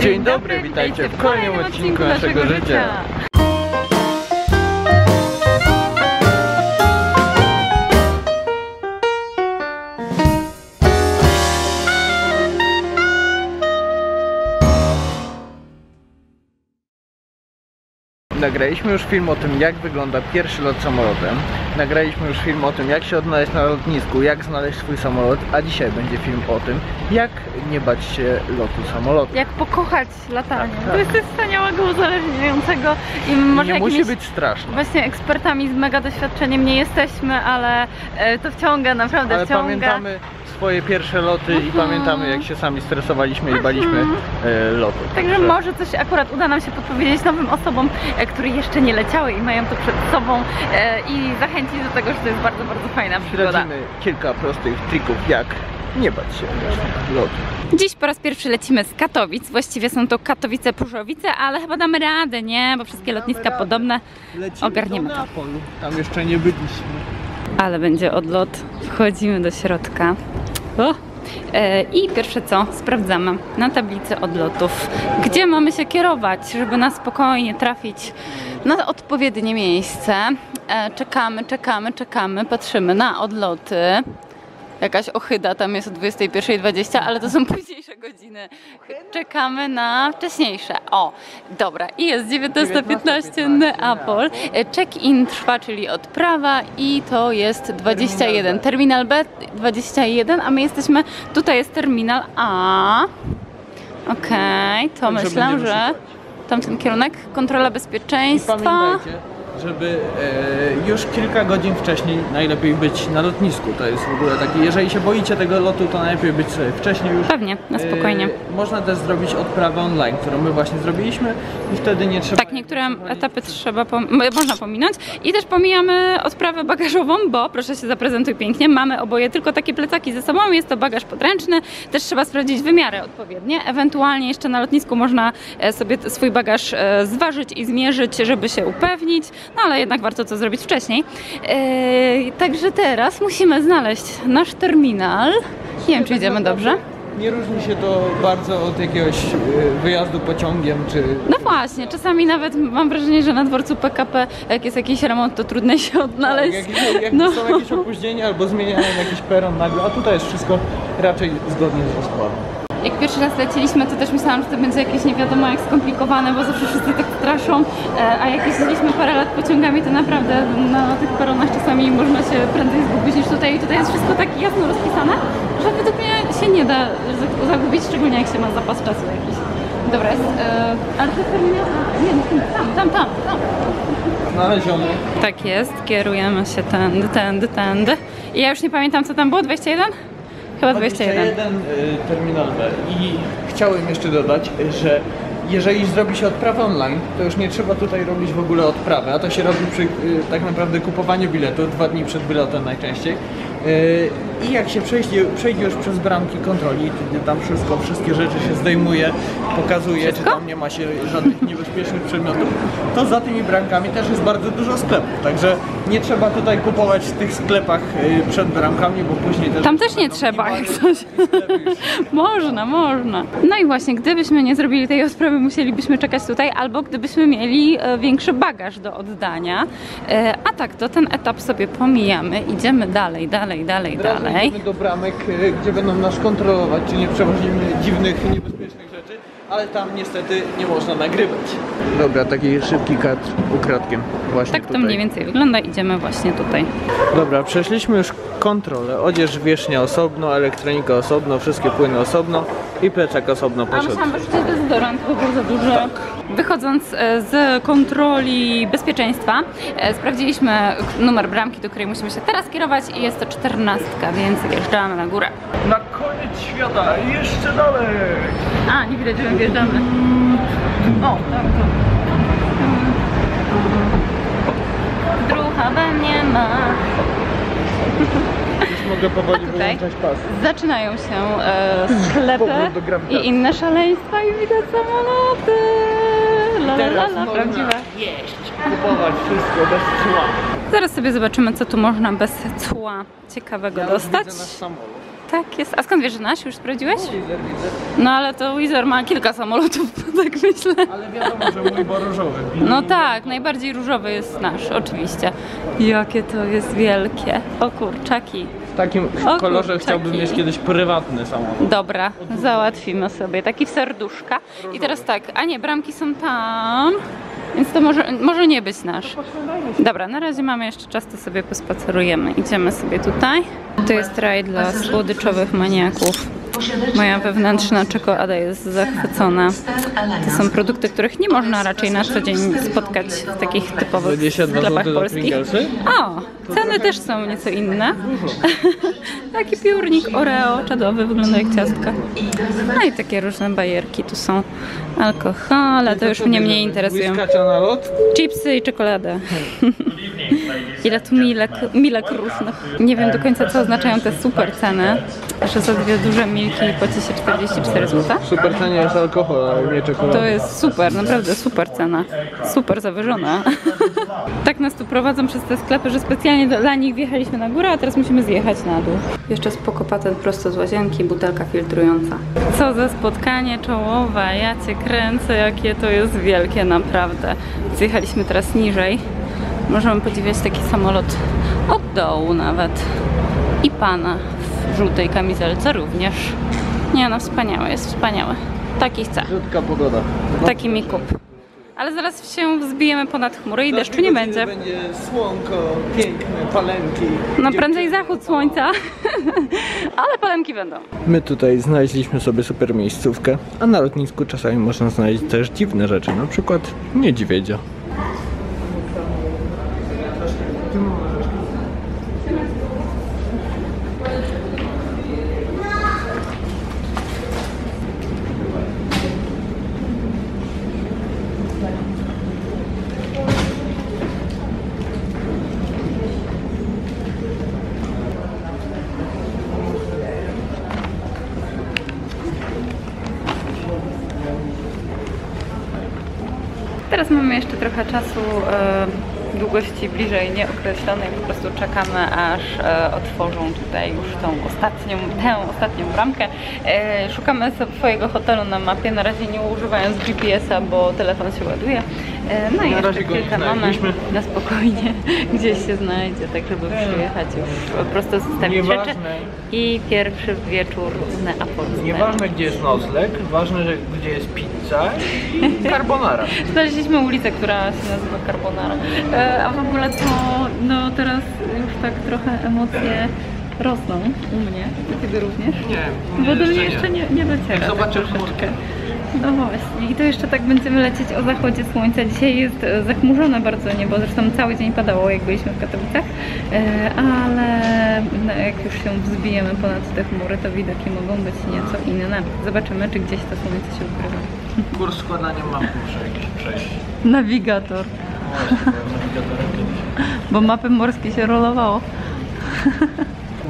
Dzień dobry, witajcie w kolejnym odcinku naszego życia. Nagraliśmy już film o tym, jak wygląda pierwszy lot samolotem. Nagraliśmy już film o tym, jak się odnaleźć na lotnisku, jak znaleźć swój samolot, a dzisiaj będzie film o tym, jak nie bać się lotu samolotu. Jak pokochać latanie. Tak, tak. To jest coś wspaniałego, uzależniającego i może nie musi być straszne. właśnie ekspertami z mega doświadczeniem nie jesteśmy, ale e, to wciąga, naprawdę Ale wciąga. pamiętamy swoje pierwsze loty i pamiętamy jak się sami stresowaliśmy i baliśmy e, lotu. Także może coś akurat uda nam się podpowiedzieć nowym osobom, e, które jeszcze nie leciały i mają to przed sobą e, i zachęcić do tego, że to jest bardzo, bardzo fajna przygoda. Zdradzimy kilka prostych trików, jak nie bać się lotu. Dziś po raz pierwszy lecimy z Katowic. Właściwie są to Katowice-Purzowice, ale chyba damy radę, nie? Bo wszystkie lotniska radę. podobne. Lecimy Ogarniemy do to. Neapolu. Tam jeszcze nie byliśmy. Ale będzie odlot. Wchodzimy do środka. O! E, I pierwsze co, sprawdzamy na tablicy odlotów, gdzie mamy się kierować, żeby na spokojnie trafić na odpowiednie miejsce. E, Czekamy, czekamy, czekamy, patrzymy na odloty. Jakaś ochyda tam jest o 21.20, ale to są późniejsze godziny. Czekamy na wcześniejsze. O, dobra. I jest 19.15 Neapol. Check-in trwa, czyli odprawa i to jest 21. Terminal B 21, a my jesteśmy, tutaj jest terminal A. Okej, to Także myślę, że tamten kierunek, kontrola bezpieczeństwa. Żeby e, już kilka godzin wcześniej najlepiej być na lotnisku. To jest w ogóle taki, jeżeli się boicie tego lotu, to najlepiej być sobie wcześniej już. Pewnie, na spokojnie. E, można też zrobić odprawę online, którą my właśnie zrobiliśmy i wtedy nie trzeba... Tak, niektóre etapy trzeba pom- mo- można pominąć. I też pomijamy odprawę bagażową, bo proszę się zaprezentuj pięknie. Mamy oboje tylko takie plecaki ze sobą, jest to bagaż podręczny. Też trzeba sprawdzić wymiary odpowiednie. Ewentualnie jeszcze na lotnisku można e, sobie swój bagaż zważyć i zmierzyć, żeby się upewnić. No ale jednak warto to zrobić wcześniej. E, Także teraz musimy znaleźć nasz terminal. Nie wiem, czy idziemy dobrze. Nie różni się to bardzo od jakiegoś e, wyjazdu pociągiem, czy... No właśnie, czasami nawet mam wrażenie, że na dworcu PKP, jak jest jakiś remont, to trudno się odnaleźć. Jak, jak, jak No. są jakieś opóźnienia albo zmieniają jakiś peron nagle, a tutaj jest wszystko raczej zgodnie z rozkładem. Jak pierwszy raz leciliśmy, to też myślałam, że to będzie jakieś nie wiadomo jak skomplikowane, bo zawsze wszyscy tak straszą, e, a jak jeździliśmy parę lat pociągami, to naprawdę na tych peronach czasami można się prędzej zgubić niż tutaj. I tutaj jest wszystko tak jasno rozpisane, że według mnie się nie da za- zagubić, szczególnie jak się ma zapas czasu jakiś. Dobra, jest, e, ale to terminal, nie, nie, tam, tam, tam, tam. Znaleziony. Tak jest, kierujemy się tędy, tędy, tędy. I ja już nie pamiętam co tam było, 21? Chyba 21. 21 y, terminal B. I chciałem jeszcze dodać, że jeżeli zrobi się odprawę online, to już nie trzeba tutaj robić w ogóle odprawy, a to się robi przy y, tak naprawdę kupowaniu biletu, dwa dni przed wylotem najczęściej. Y, I jak się przejdzie, przejdzie już przez bramki kontroli, gdzie tam wszystko, wszystkie rzeczy się zdejmuje, pokazuje, czy Wszystko? tam nie ma się żadnych niebezpiecznych przedmiotów, to za tymi bramkami też jest bardzo dużo sklepów. Także nie trzeba tutaj kupować w tych sklepach y, przed bramkami, bo później też... Tam też nie trzeba, jak coś. Można, można. No i właśnie, gdybyśmy nie zrobili tej odprawy, musielibyśmy czekać tutaj, albo gdybyśmy mieli e, większy bagaż do oddania. E, a tak, to ten etap sobie pomijamy, idziemy dalej, dalej, dalej, Od razu dalej. do bramek, y, gdzie będą nas kontrolować, czy nie przewozimy dziwnych, niebezpiecznych ale tam niestety nie można nagrywać. Dobra, taki szybki kat ukradkiem właśnie Tak to mniej więcej wygląda, idziemy właśnie tutaj. Dobra, przeszliśmy już kontrolę. Odzież wierzchnia osobno, elektronika osobno, wszystkie płyny osobno i plecak osobno A poszedł. musiałam wyrzucić dezodorant, bo był za duży. Wychodząc e, z kontroli bezpieczeństwa, e, sprawdziliśmy k- numer bramki, do której musimy się teraz kierować i jest to czternastka, więc wjeżdżamy na górę. Na koniec świata, jeszcze dalej! A, nie widać, że wjeżdżamy. O, tak. Drucha we mnie ma. Już mogę powoli A tutaj? wyłączać pas. Zaczynają się e, sklepy i inne szaleństwa i widać samoloty. La, la, la, prawdziwe. jeść, kupować wszystko bez cła. Zaraz sobie zobaczymy, co tu można bez cła ciekawego Ja już dostać. widzę nasz samolot. Tak jest. A skąd wiesz, że nasz? Już sprawdziłeś? No ale to Wizard ma kilka samolotów, tak myślę. Ale wiadomo, że mój bo różowy. No tak, najbardziej różowy jest nasz, oczywiście. Jakie to jest wielkie. O kurczaki. W takim O kolorze kurczaki. chciałbym mieć kiedyś prywatny samochód. Dobra, załatwimy sobie. Taki w serduszka. I teraz tak, a nie, bramki są tam. Więc to może, może nie być nasz. Dobra, na razie mamy jeszcze czas, to sobie pospacerujemy. Idziemy sobie tutaj. To jest raj dla słodyczowych maniaków. Moja wewnętrzna czekolada jest zachwycona. To są produkty, których nie można raczej na co dzień spotkać w takich typowych 22 sklepach polskich. Pringlesy? O, ceny też są nieco inne. Taki piórnik Oreo czadowy, wygląda jak ciastka. No i takie różne bajerki tu są. Alkohole, to już mnie mniej interesują. Chipsy i czekoladę. Ile tu milek, milek różnych. Nie wiem do końca co oznaczają te super ceny, że za dwie duże milki płaci się 44 zł. Super tania jest alkohol, ale nie czekolada. To jest super, naprawdę super cena. Super zawyżona. tak nas tu prowadzą przez te sklepy, że specjalnie dla nich wjechaliśmy na górę, a teraz musimy zjechać na dół. Jeszcze spoko patent prosto z łazienki, butelka filtrująca. Co za spotkanie czołowe, ja cię kręcę, jakie to jest wielkie naprawdę. Zjechaliśmy teraz niżej. Możemy podziwiać taki samolot od dołu nawet. I pana w żółtej kamizelce również. Nie no, wspaniałe, jest wspaniałe. Taki chcę. Krótka pogoda. Taki mi kup. Ale zaraz się wzbijemy ponad chmury i deszczu nie będzie. Będzie słonko, piękne, palenki. No prędzej zachód słońca, ale palemki będą. My tutaj znaleźliśmy sobie super miejscówkę, a na lotnisku czasami można znaleźć też dziwne rzeczy, na przykład niedźwiedzia. Teraz mamy jeszcze trochę czasu e, długości bliżej nieokreślonej. Po prostu czekamy, aż e, otworzą tutaj już tą ostatnią, tę ostatnią bramkę. E, szukamy swojego hotelu na mapie, na razie nie używając GPS-a, bo telefon się ładuje. E, no i Na jeszcze razie kilka mamy na spokojnie, gdzieś się znajdzie, tak żeby przyjechać już po prostu zostawić Nieważne. rzeczy. I pierwszy wieczór w Neapolu. Nieważne gdzie jest nocleg, ważne, że gdzie jest pizza i carbonara. Znaleźliśmy ulicę, która się nazywa Carbonara. E, a w ogóle to, no teraz już tak trochę emocje rosną u mnie. U Ciebie również? Nie, Bo do mnie nie. jeszcze nie, nie dociera. Jak zobaczę tak. No właśnie. I to jeszcze tak będziemy lecieć o zachodzie słońca. Dzisiaj jest e, zachmurzone bardzo niebo, zresztą cały dzień padało, jak byliśmy w Katowicach. E, ale no, jak już się wzbijemy ponad te chmury, to widoki mogą być nieco inne. Zobaczymy, czy gdzieś to słońce się ukrywa. Kurs składania map muszę jakiś przejść. Nawigator. Bo mapy morskie się rolowało.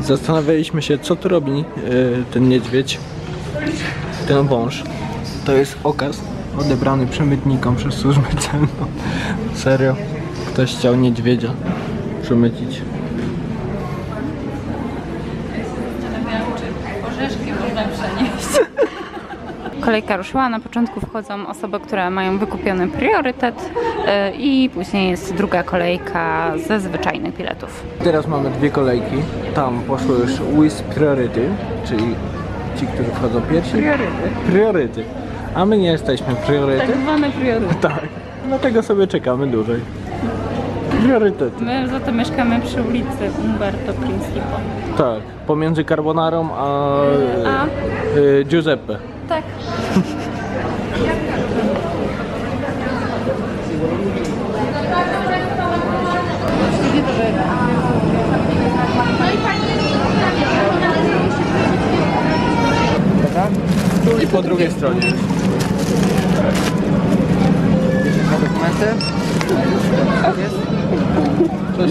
Zastanawialiśmy się, co tu robi y, ten niedźwiedź, ten wąż. To jest okaz odebrany przemytnikom przez służbę celną. Serio, ktoś chciał niedźwiedzia przemycić. Zastanawiałam, czy orzeszki można przenieść. Kolejka ruszyła, na początku wchodzą osoby, które mają wykupiony priorytet yy, i później jest druga kolejka ze zwyczajnych biletów. Teraz mamy dwie kolejki. Tam poszło już with priority, czyli ci, którzy wchodzą pierwsi. Prioryty. Prioryty. A my nie jesteśmy prioryty. Tak zwane priorytety. Tak. Dlatego sobie czekamy dłużej. Priorytety. My za to mieszkamy przy ulicy Umberto Principo. Tak. Pomiędzy carbonarą a, A? y, Giuseppe. Tak. I po drugiej stronie. Dokumenty? Jest? Coś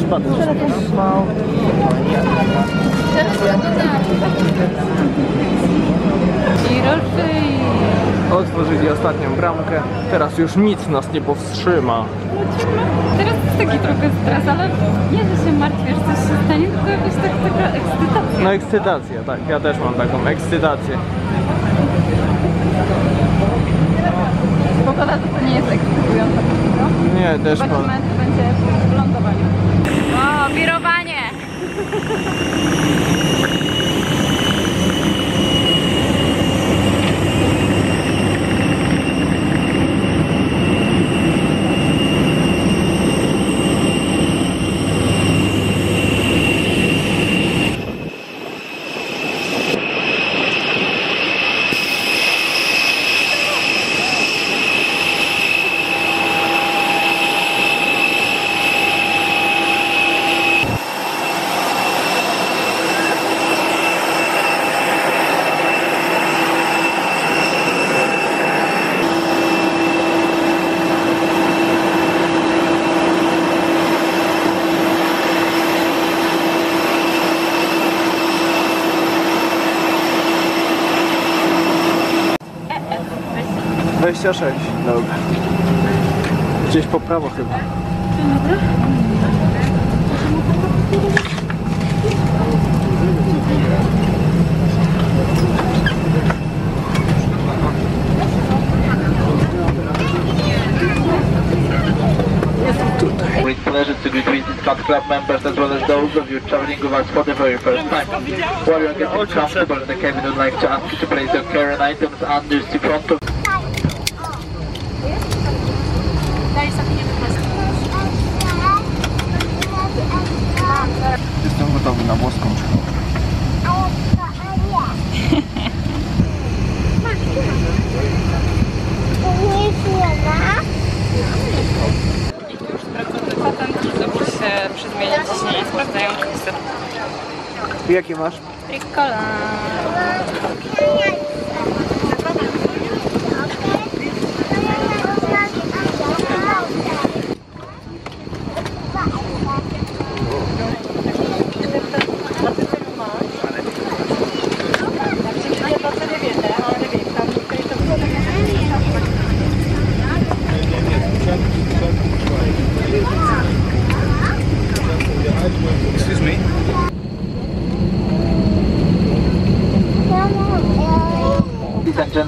roszy. Otworzyli ostatnią bramkę. Teraz już nic nas nie powstrzyma. Teraz jest taki trochę stres, ale nie, że się martwisz, coś się stanie, tylko jakaś tak, taka ekscytacja. No ekscytacja, tak. Ja też mam taką ekscytację. Pogoda to nie jest ekscytująca. Nie, też co będzie po lądowaniu. O, wirowanie! 26. Dobra. Gdzieś po prawo chyba. Great pleasure to greet Business Class Club members as well as those of you traveling with us for the very first time. While you're getting comfortable in the cabin, we'd like to ask you to place your carry-on items under the front of gotowy na włoską przygodę. Patent dobrze się przy zmianie ciśnienia sprawdzają kusy. Jakie masz? Ricola.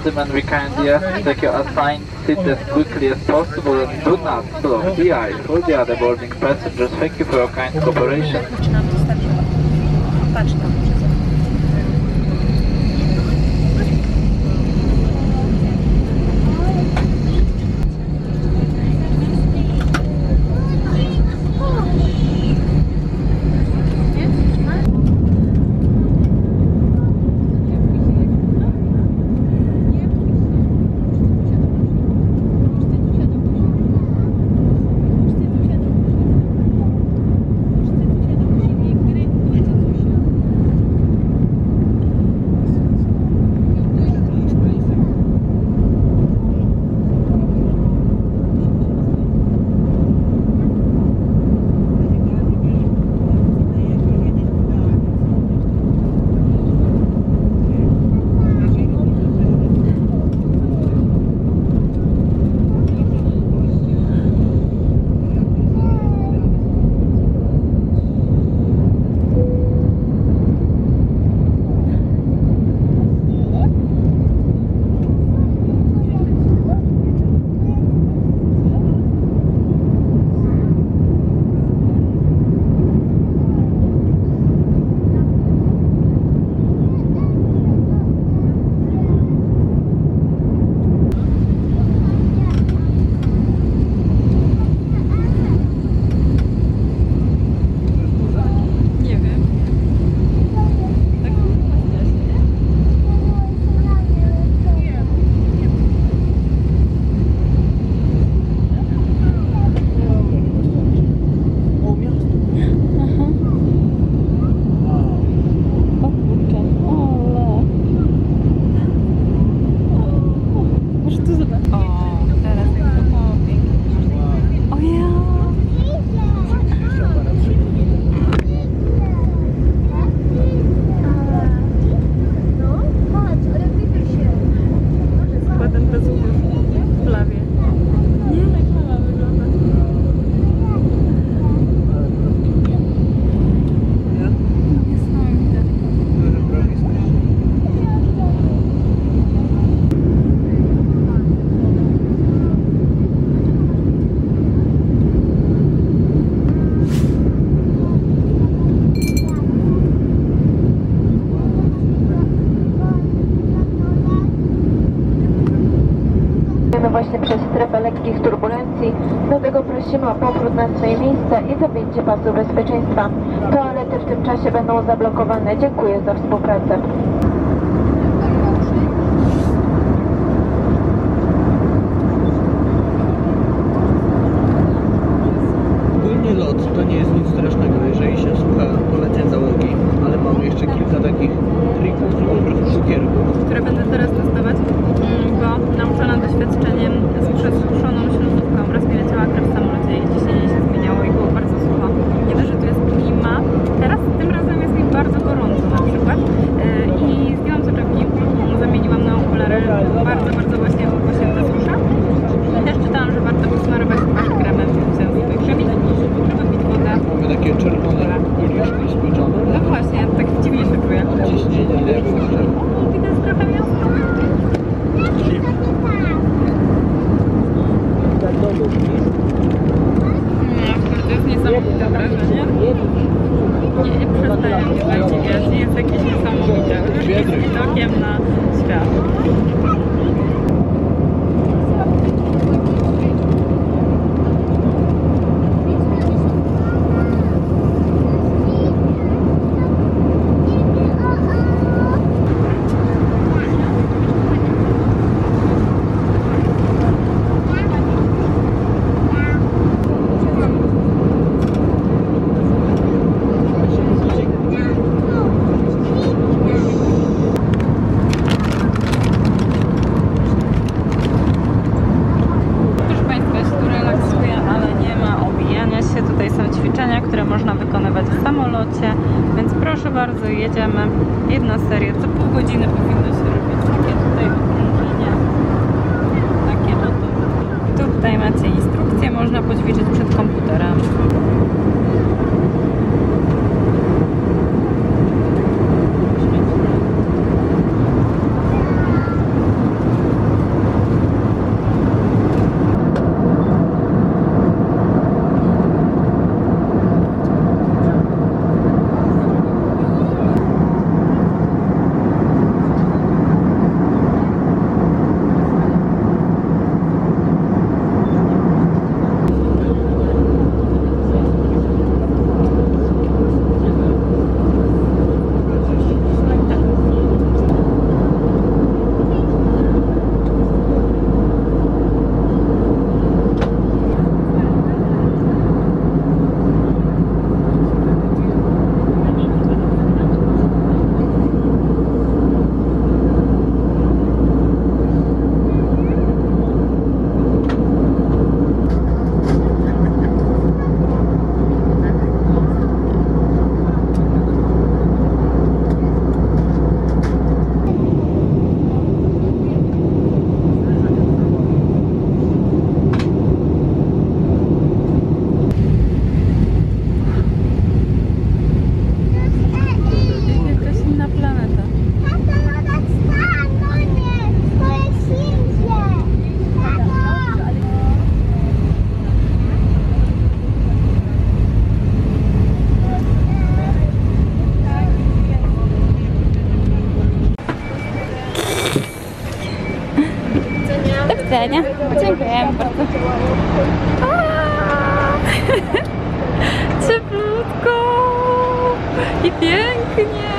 Gentlemen, we kindly ask to take your assigned seat as quickly as possible and do not block the aisle for the other boarding passengers. Thank you for your kind cooperation. Właśnie przez strefę lekkich turbulencji, dlatego prosimy o powrót na swoje miejsca i zapięcie pasu bezpieczeństwa. Toalety w tym czasie będą zablokowane. Dziękuję za współpracę. Ogólnie lot to nie jest nic strasznego, jeżeli się słucha poleceń załogi, ale mamy jeszcze kilka takich trików, czy po prostu cukierków. które będę teraz testować, mm, bo nauczona doświadczeniem z przesuszoną śluzówką rozwileciała krew w samolocie i ciśnienie się zmieniało i było bardzo sucho. Nie dość, że tu jest klima, teraz tym razem jest mi bardzo gorąco na przykład yy, i zdjęłam soczewki, zamieniłam na okulary, bardzo, bardzo właśnie upośnięta susza. I też czytałam, że warto posmarować twarz kremem zębowym, żeby pić wodę. Mamy takie czerwone policzki spieczone. No właśnie, tak dziwnie się czuję. Ciśnienie ile było czerwone. Widać trochę miasta. No, to jest niesamowite wrażenie. Nie, nie przestaje mnie zadziwiać. Jest jakieś niesamowite. Już jest widokiem na świat. Proszę Państwa, ja się tu relaksuję, ale nie ma obijania się. Tutaj są ćwiczenia, które można wykonywać w samolocie, więc proszę bardzo, jedziemy. Jedna seria, co pół godziny powinno się robić. Takie tutaj okrążenia. Takie oto. Tutaj macie instrukcje, można poćwiczyć przed komputerem. Jakaś inna planeta. Do widzenia. Dziękuję bardzo. Aaa! Cieplutko i pięknie.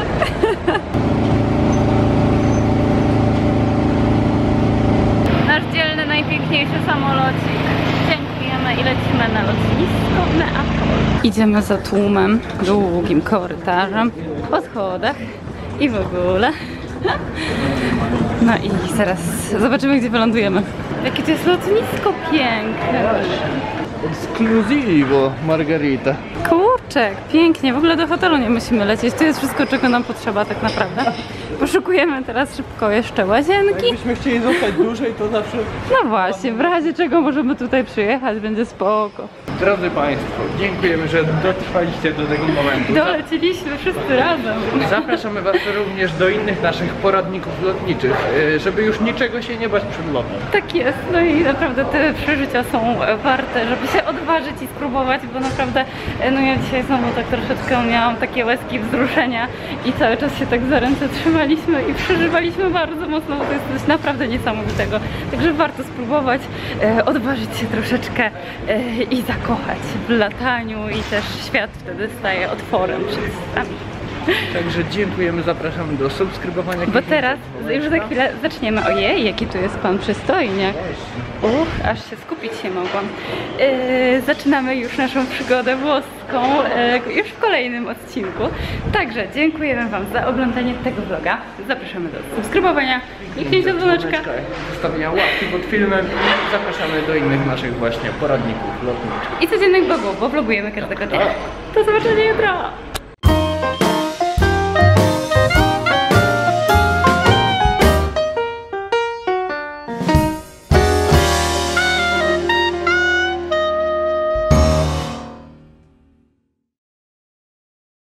Nasz dzielny, najpiękniejszy samolocik. Dziękujemy i lecimy na lotnisko Neapol. Idziemy za tłumem, długim korytarzem, po schodach i w ogóle. No i zaraz zobaczymy, gdzie wylądujemy. Jakie to jest lotnisko piękne. Ekskluzywo Margarita. Kurczę, pięknie. W ogóle do hotelu nie musimy lecieć. To jest wszystko, czego nam potrzeba tak naprawdę. Poszukujemy teraz szybko jeszcze łazienki. Jakbyśmy chcieli zostać dłużej, to zawsze... No właśnie, w razie czego możemy tutaj przyjechać, będzie spoko. Drodzy Państwo, dziękujemy, że dotrwaliście do tego momentu. Doleciliśmy wszyscy razem. Zapraszamy Was również do innych naszych poradników lotniczych, e, żeby już niczego się nie bać przed lotem. Tak jest, no i naprawdę te przeżycia są warte, żeby się odważyć i spróbować, bo naprawdę, no ja dzisiaj znowu tak troszeczkę miałam takie łezki wzruszenia i cały czas się tak za ręce trzymaliśmy oglądaliśmy i przeżywaliśmy bardzo mocno, bo to jest coś naprawdę niesamowitego. Także warto spróbować, e, odważyć się troszeczkę e, i zakochać w lataniu i też świat wtedy staje otworem przed nami. Także dziękujemy, zapraszamy do subskrybowania. Bo teraz już za chwilę zaczniemy. Ojej, jaki tu jest pan przystojniak. Uch, aż się skupić się mogłam. Yy, zaczynamy już naszą przygodę włoską yy, już w kolejnym odcinku. Także dziękujemy Wam za oglądanie tego vloga. Zapraszamy do subskrybowania, kliknięcia dzwoneczka. Zostawienia łapki pod filmem i zapraszamy do innych naszych właśnie poradników lotniczych. I codziennych vlogów, bo vlogujemy każdego dnia. Do zobaczenia jutro!